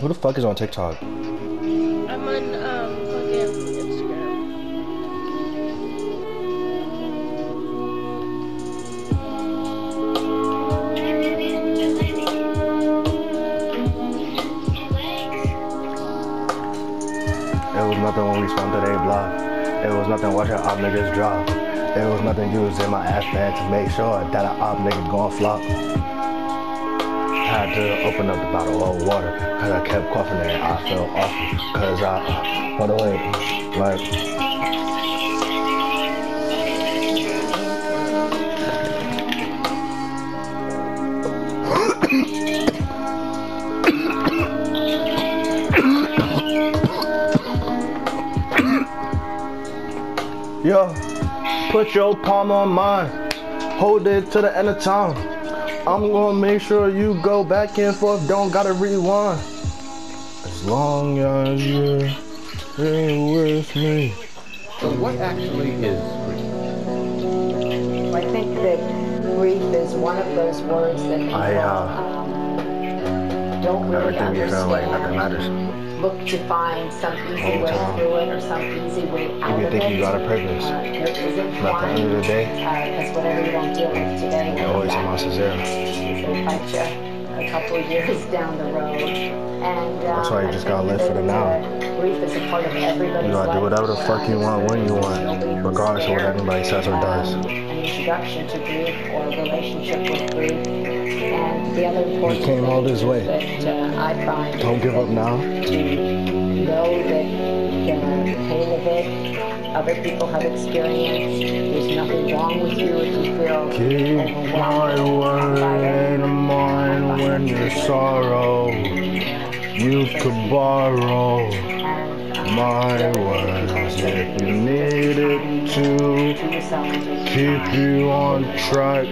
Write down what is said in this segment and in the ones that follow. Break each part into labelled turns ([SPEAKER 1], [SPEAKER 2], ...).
[SPEAKER 1] Who the fuck is on TikTok?
[SPEAKER 2] I'm on um fucking Instagram.
[SPEAKER 1] It was nothing when we spun to their block. It was nothing watching op niggas drop. It was nothing using my ass band to make sure that a op nigga gon' flop. Had to open up the bottle of water, cause I kept coughing and I felt awful. Cause I, uh, by the way, like, Yo, put your palm on mine. Hold it to the end of time. I'm gonna make sure you go back and forth, don't gotta rewind. As long as you're here with me.
[SPEAKER 3] So what actually is grief?
[SPEAKER 4] I think that grief is one of those words that people
[SPEAKER 1] I, uh,
[SPEAKER 4] um, don't really
[SPEAKER 1] Everything you like nothing matters.
[SPEAKER 4] Look to find some easy way through it or some easy way out
[SPEAKER 1] You
[SPEAKER 4] of
[SPEAKER 1] think
[SPEAKER 4] it.
[SPEAKER 1] you got a purpose.
[SPEAKER 4] Uh,
[SPEAKER 1] But at the end of the day,
[SPEAKER 4] Because whatever you don't deal with today, will
[SPEAKER 1] always
[SPEAKER 4] back
[SPEAKER 1] to zero.
[SPEAKER 4] They fight you a couple of years down the road. And
[SPEAKER 1] That's
[SPEAKER 4] um,
[SPEAKER 1] why you
[SPEAKER 4] I
[SPEAKER 1] just gotta live for the now.
[SPEAKER 4] uh, Grief is a part of everybody's
[SPEAKER 1] You gotta do whatever the fuck you want when you want, regardless of what anybody says or does.
[SPEAKER 4] um, An introduction to grief or a relationship with grief. And the other important
[SPEAKER 1] came all this way.
[SPEAKER 4] that uh, I find
[SPEAKER 1] Don't give up now.
[SPEAKER 4] know that the pain of it, other people have experienced. There's nothing wrong with you if you feel
[SPEAKER 1] Keep my word in
[SPEAKER 4] it.
[SPEAKER 1] mind when you sorrow. You could borrow my words if you needed to keep you on track.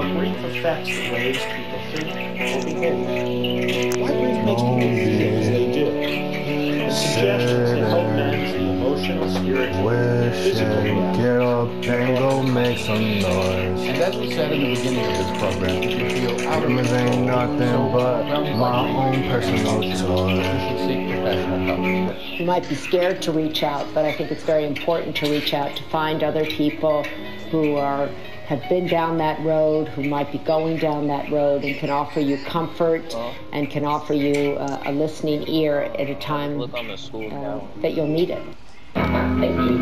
[SPEAKER 3] How grief affects the ways people think or behave. Why grief makes people feel as they do. And suggestions to help manage the emotional, spiritual,
[SPEAKER 1] Wish
[SPEAKER 3] physical
[SPEAKER 1] and get up and go make some noise.
[SPEAKER 3] And as we said in the beginning of this program, if you feel out of
[SPEAKER 1] Humans
[SPEAKER 3] control,
[SPEAKER 1] ain't nothing but my own
[SPEAKER 3] grief,
[SPEAKER 1] personal
[SPEAKER 3] you should seek professional help.
[SPEAKER 4] You might be scared to reach out, but I think it's very important to reach out to find other people who are have been down that road, who might be going down that road, and can offer you comfort and can offer you uh, a listening ear at a time
[SPEAKER 5] Look on the school
[SPEAKER 4] uh, that you'll need it. Thank you.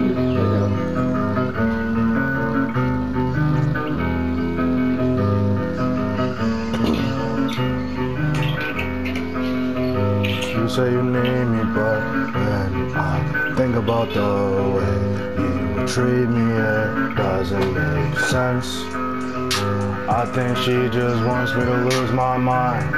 [SPEAKER 1] You say you need me, but when I think about the way you treat me, it doesn't make sense. I think she just wants me to lose my mind.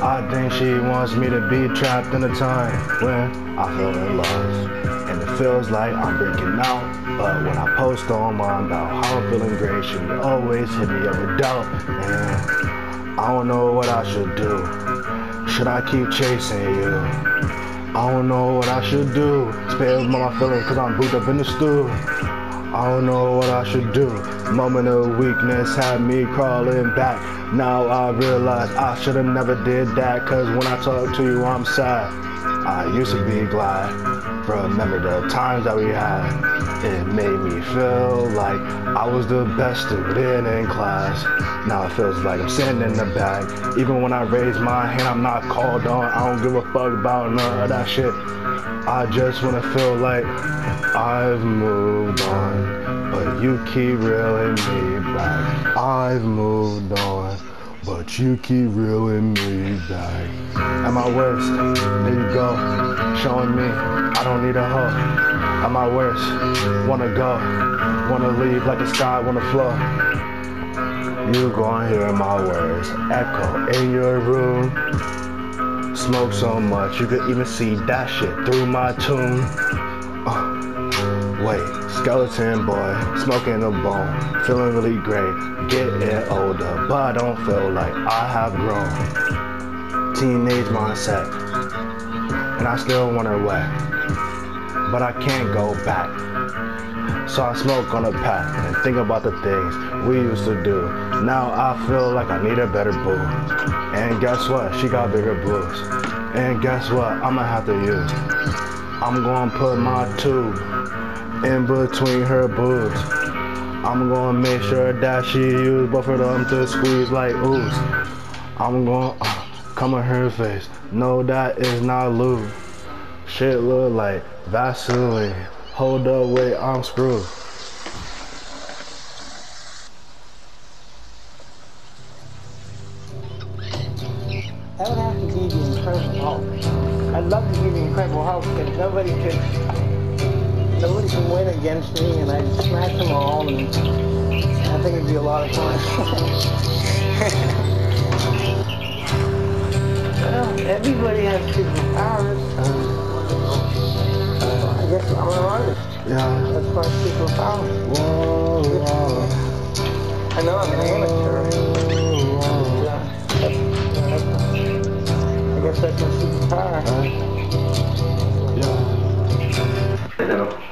[SPEAKER 1] I think she wants me to be trapped in a time when I feel in love. And it feels like I'm breaking out. But when I post online about how I'm feeling great, she always hit me up with doubt. And I don't know what I should do. Should I keep chasing you? I don't know what I should do. Spill my feelings cause I'm booked up in the stew. I don't know what I should do. Moment of weakness had me crawling back. Now I realize I should have never did that. Cause when I talk to you, I'm sad. I used to be glad. Remember the times that we had. It made me feel like I was the best student in class. Now it feels like I'm sitting in the back. Even when I raise my hand, I'm not called on. I don't give a fuck about none of that shit. I just wanna feel like I've moved on, but you keep reeling me back. I've moved on, but you keep reeling me back. At my worst, there you go, showing me I don't need a hoe. At my worst, wanna go, wanna leave like the sky wanna flow. You gon' hear my words echo in your room. Smoke so much you could even see that shit through my tomb. Uh, wait, skeleton boy, smoking a bone, feeling really great, getting older, but I don't feel like I have grown. Teenage mindset, and I still want it wet, but I can't go back. So I smoke on a pack and think about the things we used to do. Now I feel like I need a better boo. And guess what? She got bigger blues. And guess what? I'ma have to use. I'm gonna put my tube in between her boobs. I'm gonna make sure that she use both of them to squeeze like ooze. I'm gonna uh, come in her face. No, that is not lube. Shit look like Vaseline. Hold up, wait, I'm screwed.
[SPEAKER 3] That would have to be the Incredible Hulk. I'd love to be the Incredible Hulk, but nobody could, nobody can win against me, and I'd smash them all, and I think it'd be a lot of fun. well, everybody has superpowers. I guess I'm an artist.
[SPEAKER 1] Yeah.
[SPEAKER 3] That's my superpower.
[SPEAKER 1] Whoa, whoa.
[SPEAKER 3] I know I'm an amateur. Yeah, that's, that's, I guess that's my superpower.
[SPEAKER 1] Yeah. I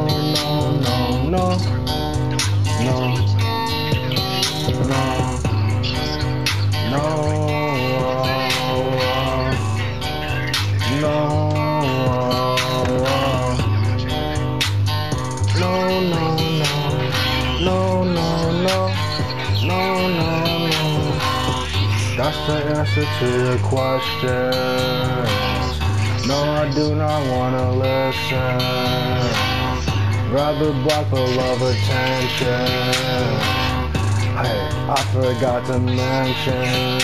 [SPEAKER 1] Answer to your questions. No, I do not wanna listen. Rather block the love attention. Hey, I forgot to mention.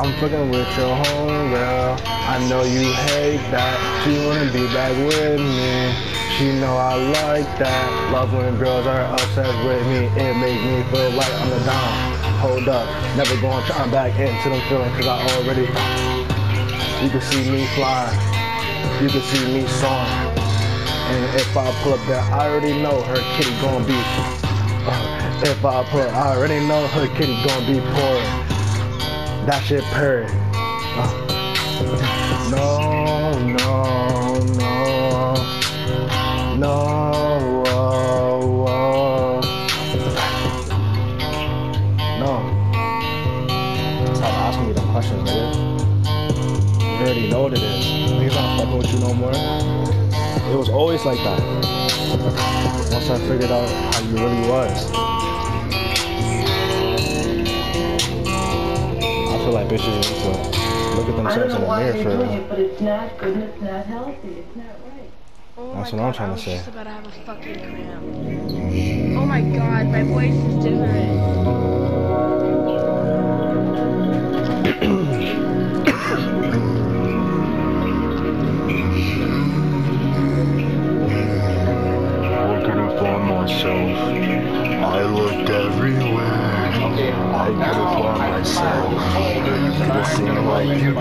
[SPEAKER 1] I'm fucking with your homegirl. I know you hate that. She wanna be back with me. She know I like that. Love when girls are obsessed with me. It makes me feel like I'm the down. Hold up, never gonna try back into them feelings cause I already. You can see me flying. You can see me soaring. And if I pull up there, I already know her kitty gonna be. Uh, if I pull, I already know her kitty gonna be pouring. That shit purring. Uh, no, no, no, no. Stop asking me the questions, nigga. You already know what it is. Niggas not fucking with you no more. It was always like that. Once I figured out how you really was. I feel like bitches need to look at themselves in
[SPEAKER 5] know
[SPEAKER 1] the
[SPEAKER 5] why
[SPEAKER 1] mirror
[SPEAKER 5] they're
[SPEAKER 1] for
[SPEAKER 5] doing it, but it's not good and it's not healthy. It's not right.
[SPEAKER 2] Oh
[SPEAKER 1] That's
[SPEAKER 2] my
[SPEAKER 1] what I'm
[SPEAKER 2] God,
[SPEAKER 1] trying
[SPEAKER 2] I
[SPEAKER 1] to
[SPEAKER 2] was
[SPEAKER 1] say.
[SPEAKER 2] just about to have a fucking cramp. Oh my god, my voice is different.
[SPEAKER 1] Myself. I looked everywhere. I could have found myself. Have seen like you.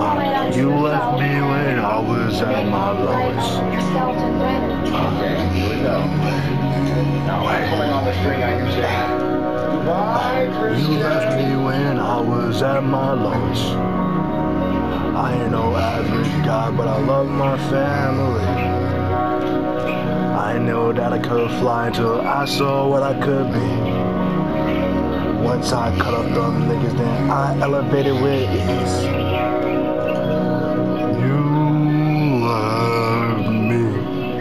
[SPEAKER 1] Uh, you left me when I was at my lowest. You left me when I was at my lowest. I ain't no average guy, but I love my family. I know that I could fly until I saw what I could be. Once I cut off them niggas, then I elevated with ease. You love me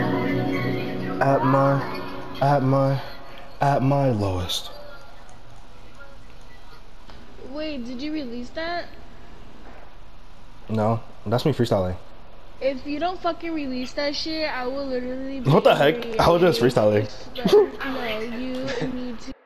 [SPEAKER 1] at my, at my, at my lowest.
[SPEAKER 2] Wait, did you release that?
[SPEAKER 1] No, that's me freestyling.
[SPEAKER 2] If you don't fucking release that shit, I will literally.
[SPEAKER 1] What the heck? I was just freestyling.
[SPEAKER 2] No, you need to.